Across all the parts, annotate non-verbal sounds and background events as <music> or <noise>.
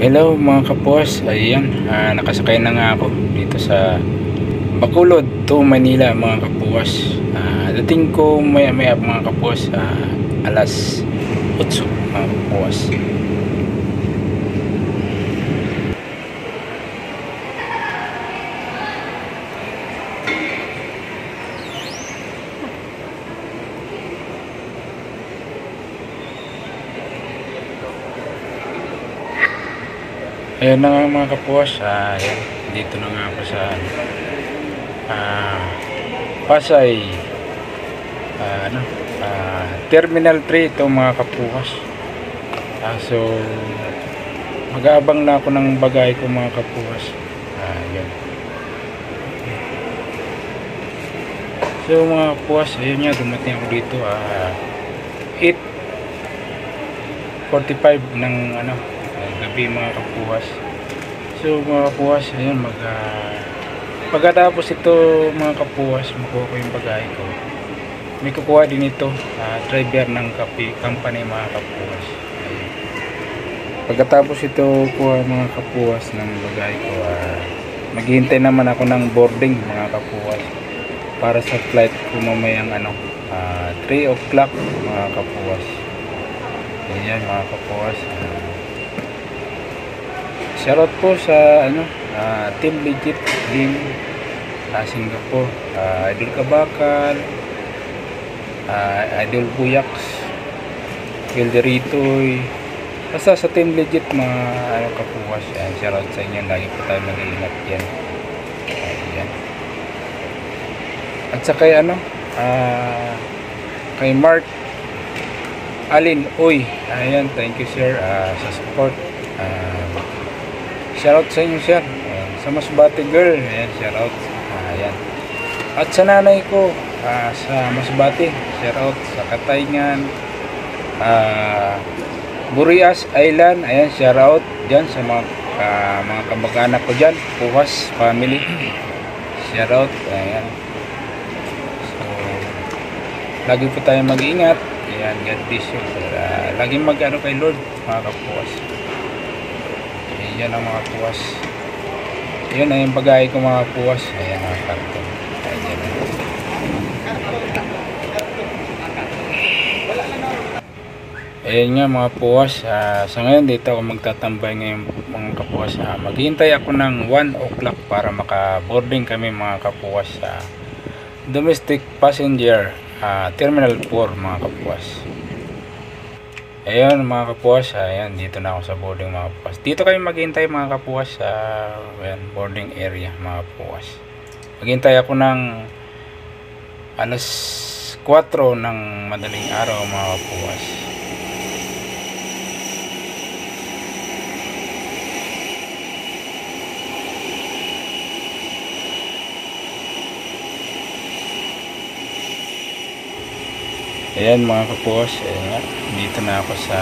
Hello mga kapuas, ayan, ah, nakasakay na nga ako dito sa Bacolod to Manila mga kapuas. Ah, dating ko maya maya mga kapuas, ah, alas 8 mga kapuas. Ayan na nga mga kapuas, ah, ayan, dito na nga ako sa ah, Pasay ah, ano, ah, Terminal 3 ito mga kapuas. Ah, so mag-aabang na ako ng bagay ko mga kapuas. Ah, ayan. So mga kapuas, ayun nga dumating ako dito ah 8.45 ng ano gabi mga kapuas. So mga kapuas, ayun mag ah, pagkatapos ito mga kapuas, makuha ko yung bagay ko. May kukuha din ito, ah, driver ng kape, company mga kapuas. Ayun. Pagkatapos ito kuha mga kapuas ng bagay ko, ah, maghihintay naman ako ng boarding mga kapuas para sa flight ko mamayang ano, ah, 3 o'clock mga kapuas. Ayan mga kapuas. Shoutout po sa ano, ah, Team Legit Team sa Singapore. Ah, Idol Kabakal, ah, Idol Buyaks, Gilderitoy. Basta sa Team Legit mga ano, kapuwas. Yan, shoutout sa inyo. Lagi po tayo mag-iingat yan. Ayan. At sa kay ano, ah, kay Mark Alin Uy. Ayan, thank you sir ah, sa support. Ah, shoutout sa inyo sir. Ayan, sa Masbate Girl. Ayan, shoutout. Ah, ayan. At sa nanay ko ah, sa Masbate. Shoutout sa Katayngan. Ah, Burias Island. Ayan, shoutout dyan sa mga ah, mga kamag-anak ko dyan. Puhas family. <clears throat> Shoutout. Ayan. So, lagi po tayo mag-ingat. Ayan, God bless you. Uh, laging mag-ano kay Lord, mga kapuas. Ayan ang mga puwas. Ayan ay yung bagay ko mga puwas. Ayan ang karton. Ayan. Ayan nga mga puwas. ah, sa ngayon dito ako magtatambay ngayon mga kapuwas. Ah, maghihintay ako ng 1 o'clock para maka-boarding kami mga kapuwas sa domestic passenger ah, terminal 4 mga kapuwas. Ayun mga kapuas, ayan dito na ako sa boarding mga kapuas. Dito kayo maghintay mga kapuas sa ayan, boarding area mga kapuas. Maghintay ako ng alas 4 ng madaling araw mga kapuas. Ayan mga kapuas, ayan dito na ako sa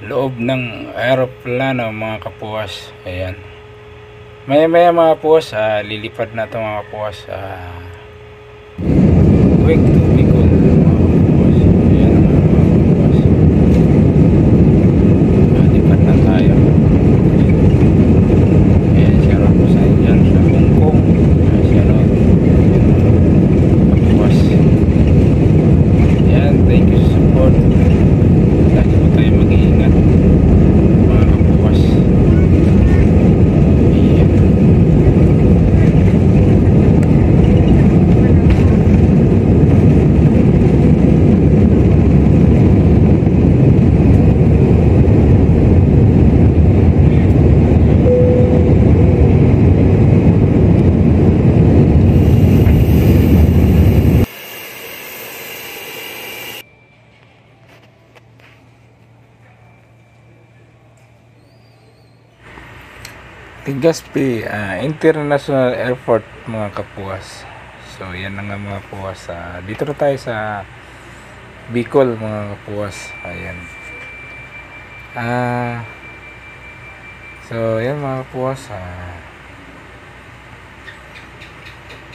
loob ng aeroplano mga kapuas. Ayan. Maya maya mga kapuas, ah, lilipad na ito mga kapuas. Ah, going to Bicol mga kapuas. Ayan mga kapuas. Ah, lipad na tayo. Ayan, shoutout po sa inyo dyan sa Hong Kong. Ayan, shoutout. Kapuas. Yan, thank you sa support. Lagi po tayo mag-iingat. Mga kapuwas. Ayan. Tigaspi ah, International Airport mga kapuas. So yan na nga mga kapuas. Ah, dito na tayo sa Bicol mga kapuas. Ayan. Ah, so yan mga kapuas. Ah,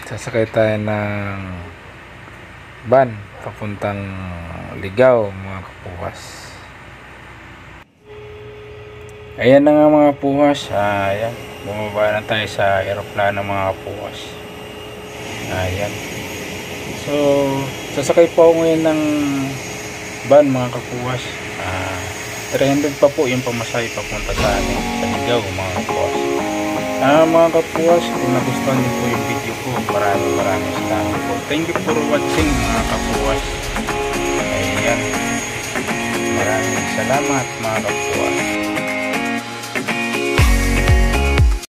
sasakay tayo ng van papuntang Ligaw mga kapuas. Ayan na nga mga puwas. Ah, ayan. Bumaba na tayo sa aeroplano mga puwas. Ayan. So, sasakay po ako ngayon ng van mga kapuwas. Ah, 300 pa po yung pamasahe papunta sa amin sa Ligaw mga kapuwas. Ah, mga kapuwas, kung nagustuhan niyo po yung video ko, maraming maraming salamat po. Thank you for watching mga kapuwas. Ayan. Maraming salamat mga kapuwas.